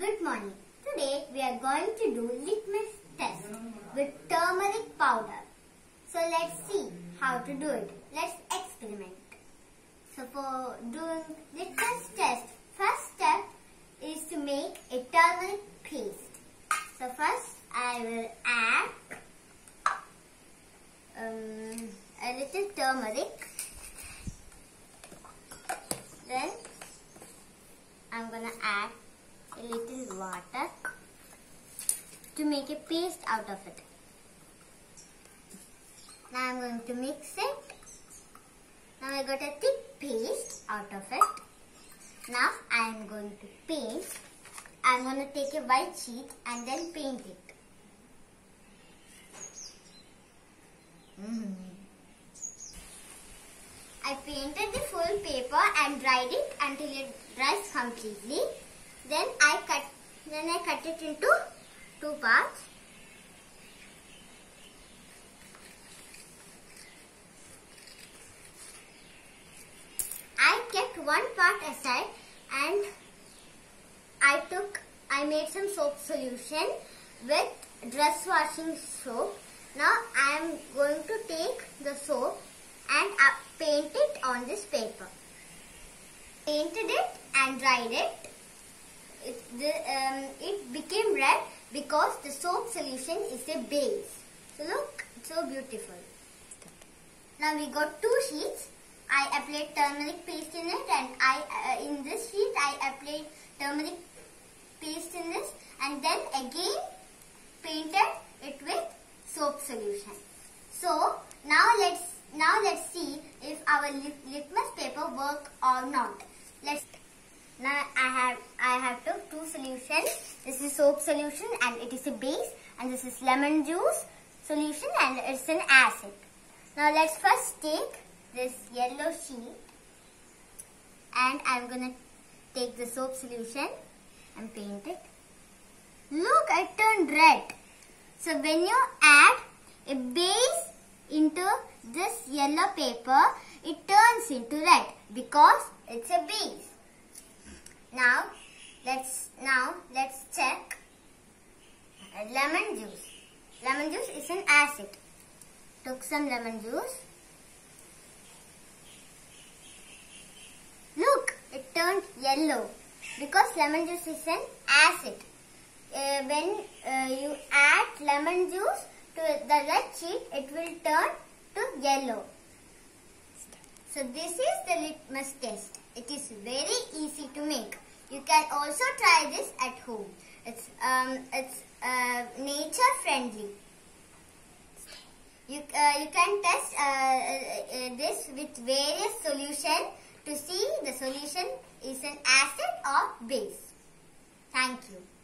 Good morning. Today we are going to do litmus test with turmeric powder. So let's see how to do it. Let's experiment. So for doing litmus test, first step is to make a turmeric paste. So first I will add um, a little turmeric. Then I'm gonna add a little water to make a paste out of it. Now I'm going to mix it. Now I got a thick paste out of it. Now I am going to paint. I'm going to take a white sheet and then paint it. Mm. I painted the full paper and dried it until it dries completely. Then I cut then I cut it into two parts. I kept one part aside and I took I made some soap solution with dress washing soap. Now I am going to take the soap and uh, paint it on this paper. Painted it and dried it. It, the, um, it became red because the soap solution is a base. So look, so beautiful. Now we got two sheets. I applied turmeric paste in it and I uh, in this sheet I applied turmeric paste in this and then again painted it with soap solution. So now let's now let's see if our lit litmus paper work or not. Let's now I have I have took two solutions. This is soap solution and it is a base and this is lemon juice solution and it's an acid. Now let's first take this yellow sheet and I'm gonna take the soap solution and paint it. Look, it turned red. So when you add a base into this yellow paper, it turns into red because it's a base. Now, let's now let's check lemon juice. Juice is an acid. Took some lemon juice. Look, it turned yellow because lemon juice is an acid. Uh, when uh, you add lemon juice to the red sheet, it will turn to yellow. So this is the litmus test. It is very easy to make. You can also try this at home. It's um it's uh, nature friendly. You uh, you can test uh, uh, this with various solution to see the solution is an acid or base. Thank you.